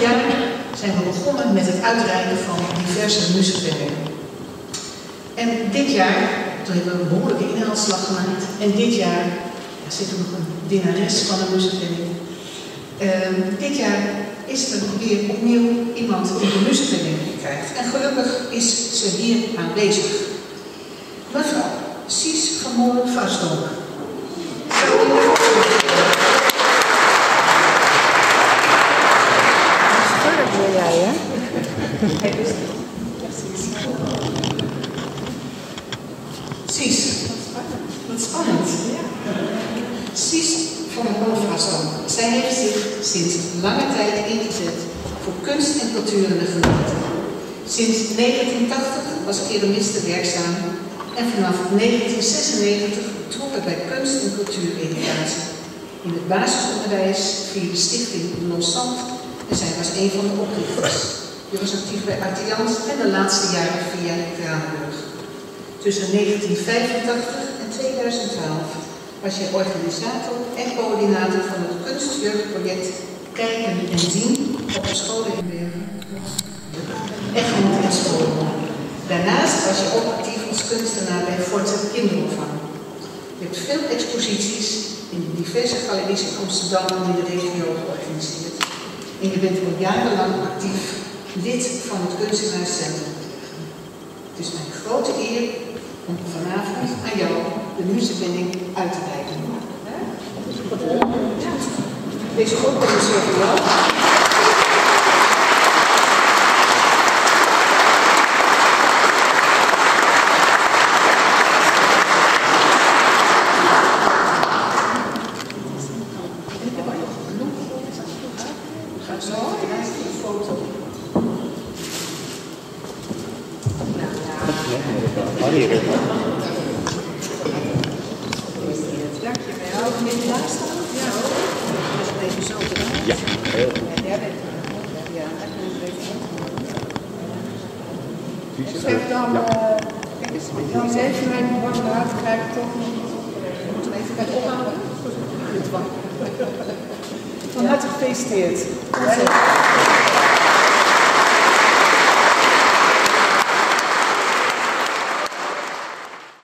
jaar zijn we begonnen met het uitreiken van diverse muziekpenningen. En dit jaar, toen hebben we een behoorlijke inhaalslag gemaakt. En dit jaar ja, zit er nog een winnares van een muziekpenning. Ehm, dit jaar is er weer opnieuw iemand die de muziekpenning krijgt. En gelukkig is ze hier aanwezig. Mevrouw Sies Gemoor Vastdonk. Dat wil jij, hè? Sies. Wat spannend. Sies van Hoofdvastdonk. Zij heeft zich sinds lange tijd ingezet voor kunst en cultuur in de gemeente. Sinds 1980 was keramiste werkzaam en vanaf 1996 betrokken bij kunst- en cultuureducatie. In het basisonderwijs via de stichting Lonsant en zij was een van de oprichters. Je was actief bij Artians en de laatste jaren via Kranenburg. Tussen 1985 en 2012 was je organisator en coördinator van het kunstjeugdproject Kijken en Zien op de scholen in Bergen. En school. Daarnaast was je ook actief als kunstenaar bij Forte Kinderopvang. Je hebt veel exposities in diverse galeries in Amsterdam en in de regio georganiseerd. En je bent al jarenlang actief lid van het Kunstenaarscentrum. Het is mijn grote eer om vanavond aan jou de muziekbinding uit te reiken. Deze groep is voor jou. Zo, een foto. Dankjewel. Je daar staan? Ja. Even zo. Ja, heel En jij bent Ja, ik moet er even goed. Zeg dan, eh, kijk eens, dan even mijn krijg ik toch nog. We moeten hem even gaan ophalen. Goed. Van harte gefeliciteerd.